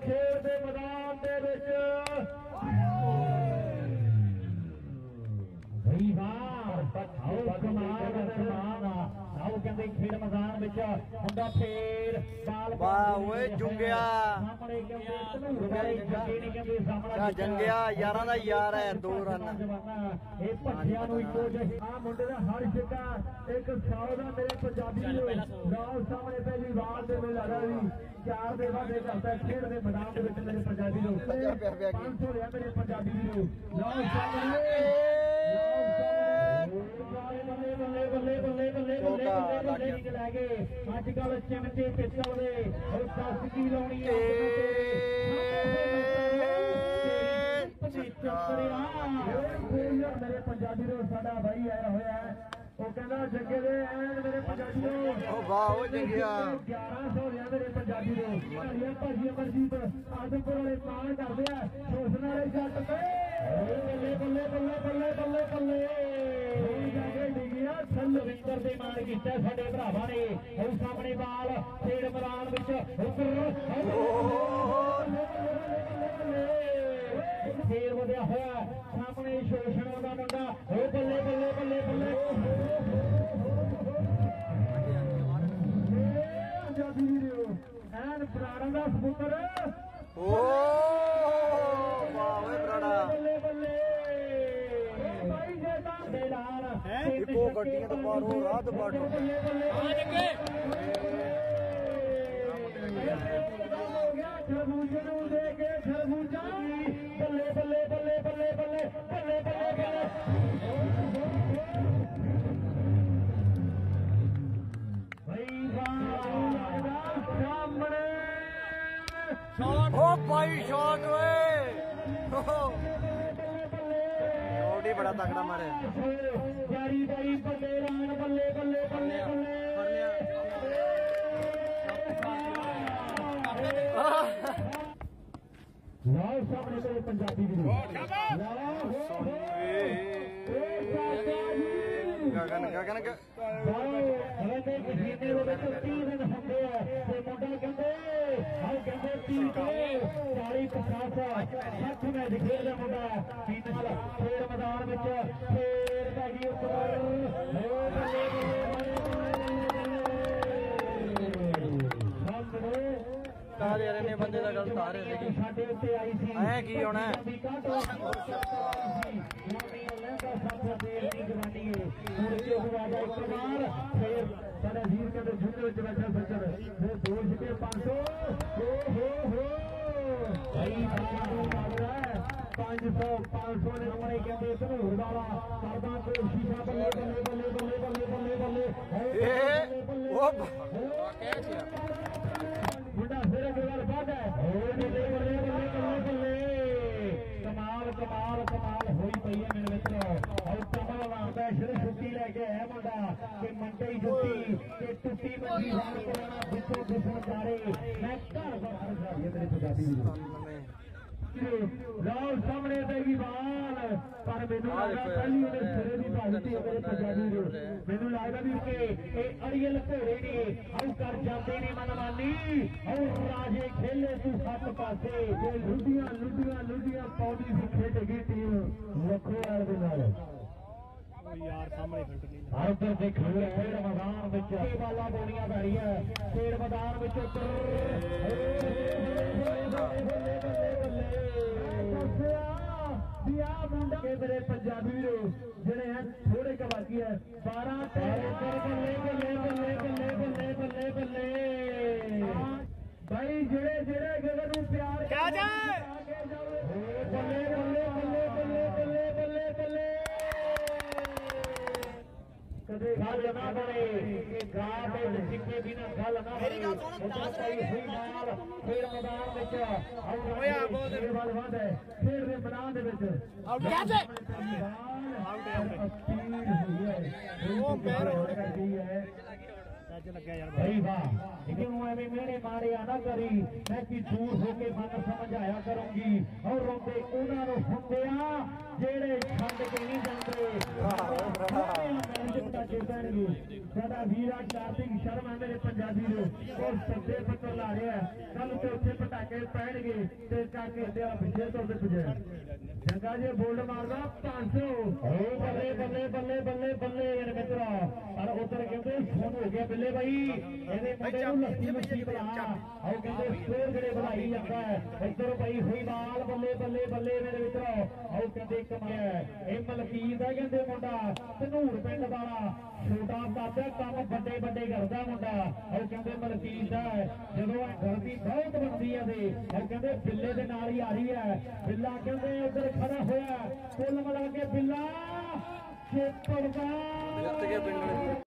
Thank you. ਖੇਡ ਮੈਦਾਨ ਵਿੱਚ ਹੁੰਦਾ ਫੇਰ ਬਾਲ ਵਾਹ ਓਏ ਜੁੰਗਿਆ। ਸਾਹਮਣੇ ਕਹਿੰਦੇ ਵਾਲੇ ਜੰਗਿਆ, ਯਾਰਾਂ ਦਾ ਯਾਰ ਹੈ, ਦੋ ਰਨ। ਇਹ ਭੱਜਿਆ ਨੂੰ ਇੱਕੋ ਜਿਹੇ। ਆ ਮੁੰਡੇ ਦਾ ਹਰ ਛਿੱਕਾ ਇੱਕ ਸੌ ਦਾ ਮੇਰੇ ਪੰਜਾਬੀ ਨੂੰ ਲਓ ਸਾਹਮਣੇ ਪਹਿਲੀ ਵਾਰ ਦੇ ਮੇਰੇ ਲੱਗਦਾ ਵੀ ਚਾਰ ਦੇ ਵਾਦੇ ਕਰਦਾ ਖੇਡ ਦੇ ਮੈਦਾਨ ਦੇ ਵਿੱਚ ਮੇਰੇ ਪੰਜਾਬੀ ਨੂੰ ਪਿਆ, ਪਿਆ, ਪਿਆ ਕੀ। 500 ਲਿਆ ਮੇਰੇ ਪੰਜਾਬੀ ਨੂੰ ਲਓ ਸਾਹਮਣੇ ਬੱਲੇ ਬੱਲੇ ਬੱਲੇ ਬੱਲੇ ਬੱਲੇ ਬੱਲੇ ਚੌਕਾ ਬੱਲੇ ਆਗੇ ਅੱਜ ਕੱਲ ਚਿਮਟੇ ਪਿੱਤਲ ਦੇ ਉਹ 10 ਕੀ ਲਾਉਣੀ ਆ। ਮੇਰੇ ਪੰਜਾਬੀ ਨੂੰ ਸਾਡਾ ਭਾਈ ਆਇਆ ਹੋਇਆ ਹੈ ਉਹ ਕਹਿੰਦਾ ਜੱਗੇ ਦੇ ਐਨ ਮੇਰੇ ਪੰਜਾਬੀ ਨੂੰ ਓ ਵਾਹ। ਓ ਜੰਗਿਆ 1100 ਲਿਆ ਮੇਰੇ ਪੰਜਾਬੀ ਘੜੀਆਂ ਭਾਜੀ ਅਮਰਜੀਤ ਆਦਮਪੁਰ ਵਾਲੇ ਪਾਣ ਕਰਦੇ ਆ। ਸ਼ੋਸ਼ਣ ਵਾਲੇ ਜੱਟ ਤੇ ਬੱਲੇ ਬੱਲੇ ਬੱਲੇ ਬੱਲੇ ਬੱਲੇ ਬੱਲੇ ਹੋਈ ਜਾ ਕੇ ਡਿੱਗਿਆ ਮਾਰ ਕੀਤਾ ਸਾਡੇ ਭਰਾਵਾਂ ਨੇ ਉਹ ਸਾਹਮਣੇ ਬਾਲ ਖੇਡ ਮੈਦਾਨ ਵਿੱਚ ਫੇਰ ਵਧਿਆ ਹੋਇਆ ਸਾਹਮਣੇ ਸ਼ੋਸ਼ਣ ਦਾ ਮੁੰਡਾ ਉਹ ਬੱਲੇ ਬੱਲੇ ਬੱਲੇ ਬੱਲੇ। ਪੰਜਾਬੀ ਵੀਰੋ ਐਨ ਪ੍ਰਾਣਾਂ ਦਾ ਸਪੁੱਤਰ। ਓ ਦੇਖੋ ਗੱਡੀਆਂ ਤੋਂ ਪਾਰੋ ਰਾਹ ਤੋਂ ਪਾਰ ਟੁੱਟ ਖਰਬੂਜੇ ਨੂੰ ਦੇ ਕੇ ਖਰਬੂਜਾ ਬੱਲੇ ਬੱਲੇ ਬੱਲੇ ਬੱਲੇ ਬੱਲੇ ਬੱਲੇ ਬੱਲੇ ਓ ਭਾਈ ਸ਼ਾਟ ਓਏ। ਛੋਟੀ ਬੜਾ ਤਕੜਾ ਮਾਰਿਆ। ਪਾਰਟੀ ਦੀ ਨਾਰਾ ਹੋ ਹੋ ਇਹ ਸਾਡਾ ਜੀ ਗਗਨ ਗਗਨ ਇਹਦੇ ਜੀਨੇ ਦੇ ਵਿੱਚ 30 ਦਿਨ ਹੁੰਦੇ ਆ ਤੇ ਮੁੰਡਾ ਕਹਿੰਦੇ ਹਾਂ ਕਹਿੰਦੇ ਟੀ ਕੇ 40 50 60 ਮੈਚ ਖੇਡਦਾ ਮੁੰਡਾ। ਫੀਨਲ ਫੇਰ ਮੈਦਾਨ ਵਿੱਚ ਫੇਰ ਭਾਜੀ ਉੱਪਰ। ਹੋ ਬੱਲੇ ਬੱਲੇ ਬੰਦੇ ਦਾ ਗਲਤ ਆ ਰਹੇ ਨੇ ਸਾਡੇ ਉੱਤੇ ਆਈ ਸੀ ਐਂ ਕੀ ਹੋਣਾ ਸਾਡੇ ਵੀਰ ਕਹਿੰਦੇ ਜੁੜੇ ਵਿੱਚ ਬੈਠਾ ਸੱਜਣ ਉਹ ਦੋ ਛਿਕੇ 500 ਹੋ ਹੋ ਹੋ ਭਾਈ ਬਾਬੂ ਲੱਗਦਾ 500 500 ਨੇ ਆਪਣੇ ਕਹਿੰਦੇ ਧਨੂਰ ਵਾਲਾ ਕਰਦਾ ਕੋਸ਼ਿਸ਼ਾਂ ਬੱਲੇ ਬੱਲੇ ਬੱਲੇ ਬੱਲੇ ਬੱਲੇ ਬੱਲੇ ਬੱਲੇ ਇਹ ਉਹ ਫਿਰ ਅੱਗੇ कमाल कमाल कमाल हुई पई है मेरे मित्रों। और कमल नाम का सिर छुट्टी लैके है मुंडा कि मंडे छुट्टी, कि टुट्टी मंडी जान पुराना जिसो जिसो जारे। मैं घर पर हर जाए तेरे पंजाबी ਵੀਰੋ ਲਓ ਸਾਹਮਣੇ ਤੇ ਵੀ ਬਾਲ। ਪਰ ਮੈਨੂੰ ਲੱਗਦਾ ਪਹਿਲੀ ਉਹਨੇ ਸਿਰੇ ਦੀ ਭਾਜਤੀ ਹੈ ਮੇਰੇ ਪੰਜਾਬੀ ਨੂੰ ਮੈਨੂੰ ਲੱਗਦਾ ਵੀ ਕਿ ਇਹ ਅੜੀਅਲ ਘੋੜੇ ਨੇ। ਆਉ ਕਰ ਜਾਂਦੇ ਨੇ ਮਨਮਾਨੀ। ਔਰ ਰਾਜੇ ਖੇਲੇ ਤੂੰ ਸੱਤ ਪਾਸੇ। ਜੇ ਲੁੱਡੀਆਂ ਲੁੱਡੀਆਂ ਲੁੱਡੀਆਂ ਪਾਉਂਦੀ ਸੀ ਖੇਡੇਗੀ ਟੀਮ ਲੱਖੋਵਾਲ ਦੇ ਨਾਲ। ਯਾਰ ਸਾਹਮਣੇ ਖੰਡ ਗਈ ਆਰਡਰ ਦੇ ਖੜੇ ਖੇਡ ਮੈਦਾਨ ਵਿੱਚ ਬਾਲਾਂ ਬੋਲੀਆਂ ਪੈਣੀਆਂ। ਖੇਡ ਮੈਦਾਨ ਵਿੱਚ के मेरे पंजाबी भी जेड़े हैं थोड़े का बाकी है बारह तेरह बल्ले बल्ले बल्ले बल्ले बल्ले बल्ले बल्ले भाई जेड़े जेड़े गगन में प्यार क्या जाए बल्ले बल्ले बल्ले बल्ले बल्ले बल्ले बल्ले कदे खा जाना पड़े ਬਿਨਾ ਗੱਲ ਬਣੇ ਦੱਸ ਰਹੀ ਹੋਈ ਨਾਲ ਖੇਡ ਮੈਦਾਨ ਵਿੱਚ ਹੋਇਆ ਬਹੁਤ। ਵੱਲ ਵੱਧ ਹੈ ਖੇਡ ਦੇ ਮੈਦਾਨ ਦੇ ਵਿੱਚ। ਆਊਟ ਕੈਚ ਉਹ ਪੈਰ ਕਰਦੀ ਹੈ ਅੱਜ ਲੱਗਿਆ ਯਾਰ ਭਾਈ ਵਾਹ ਕਿਉਂ ਐਵੇਂ ਮੇਰੇ ਮਾਰਿਆ ਨਾ ਕਰੀ। ਮੈਂ ਕੀ ਦੂਰ ਹੋ ਕੇ ਮਨ ਸਮਝਾਇਆ ਕਰੂੰਗੀ। ਔਰ ਰੋਂਦੇ ਉਹਨਾਂ ਨੂੰ ਹੁੰਦਿਆਂ ਜਿਹੜੇ ਛੱਡ ਕੇ ਨਹੀਂ ਜਾਂਦੇ। ਦਾ ਜਿੱਤਣਗੇ ਸਾਡਾ ਵੀਰਾ ਕਾਰਤਿਕ ਮੇਰੇ ਪੰਜਾਬੀ ਨੂੰ ਉਹ ਸੱਦੇ ਪੱਤਰ ਲਾ ਰਿਹਾ ਕੱਲ ਤੇ ਉੱਥੇ ਪਟਾਕੇ ਪੈਣਗੇ ਤੇ ਕਾਕੇ ਤੇ ਆ ਪਿੱਛੇ ਤੋਂ ਤੇ ਪੁੱਜੇ। ਜੰਗਾ ਜੇ ਬੋਲਡ ਮਾਰਦਾ 500 ਓ ਬੱਲੇ ਬੱਲੇ ਬੱਲੇ ਬੱਲੇ ਬੱਲੇ ਯਾਰ ਮਿੱਤਰਾ। ਪਰ ਉਧਰ ਕਹਿੰਦੇ ਫੋਨ ਹੋ ਗਿਆ ਬੱਲੇ ਬਾਈ। ਇਹਦੇ ਮੁੰਡੇ ਨੂੰ ਲੱਸੀ ਲੱਸੀ ਬਣਾ। ਆਓ ਕਹਿੰਦੇ ਸਕੋਰ ਜਿਹੜੇ ਵਧਾਈ ਜਾਂਦਾ ਹੈ। ਇੱਧਰ ਪਈ ਹੋਈ ਬਾਲ ਬੱਲੇ ਬੱਲੇ ਬੱਲੇ ਮੇਰੇ ਮਿੱਤਰੋ। ਆਓ ਕਹਿੰਦੇ ਕਮਾਇਆ ਇਹ ਮਲਕੀਤ ਹੈ ਕਹਿੰਦੇ ਮੁੰਡਾ। ਧਨੂੜ ਪਿੰਡ ਵਾਲਾ, ਛੋਟਾ ਕਾਦਾ ਕੰਮ ਵੱਡੇ ਵੱਡੇ ਕਰਦਾ ਮੁੰਡਾ। ਉਹ ਕਹਿੰਦੇ ਮਲਕੀਤ ਹੈ, ਜਦੋਂ ਇਹ ਗਲਤੀ ਬਹੁਤ ਬਣਦੀ ਹੈ ਤੇ ਉਹ ਕਹਿੰਦੇ ਬਿੱਲੇ ਦੇ ਨਾਲ ਹੀ ਆ ਰਹੀ ਹੈ। ਬਿੱਲਾ ਕਹਿੰਦੇ ਉੱਧਰ ਖੜਾ ਹੋਇਆ ਕੁੱਲ ਮਿਲਾ ਕੇ ਬਿੱਲਾ ਚੇਪੜ ਦਾ।